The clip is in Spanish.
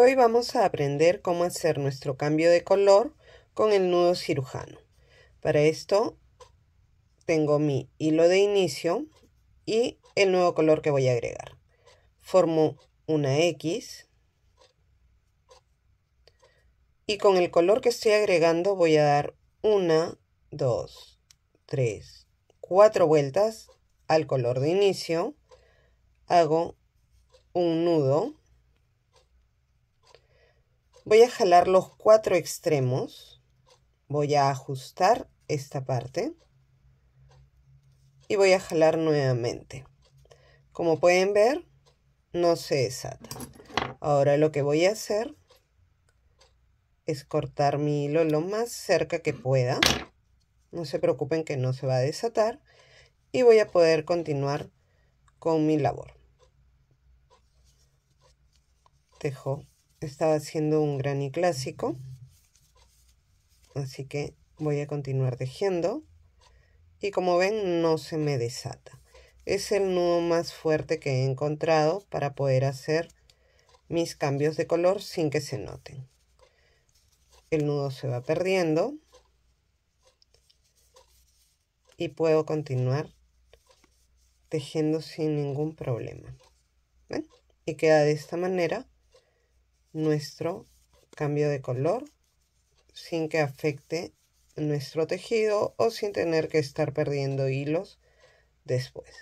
Hoy vamos a aprender cómo hacer nuestro cambio de color con el nudo cirujano. Para esto tengo mi hilo de inicio y el nuevo color que voy a agregar. Formo una X y con el color que estoy agregando voy a dar una, dos, tres, cuatro vueltas al color de inicio. Hago un nudo Voy a jalar los cuatro extremos. Voy a ajustar esta parte. Y voy a jalar nuevamente. Como pueden ver, no se desata. Ahora lo que voy a hacer es cortar mi hilo lo más cerca que pueda. No se preocupen que no se va a desatar. Y voy a poder continuar con mi labor. Dejo estaba haciendo un granny clásico. Así que voy a continuar tejiendo. Y como ven no se me desata. Es el nudo más fuerte que he encontrado para poder hacer mis cambios de color sin que se noten. El nudo se va perdiendo. Y puedo continuar tejiendo sin ningún problema. Y queda de esta manera nuestro cambio de color sin que afecte nuestro tejido o sin tener que estar perdiendo hilos después.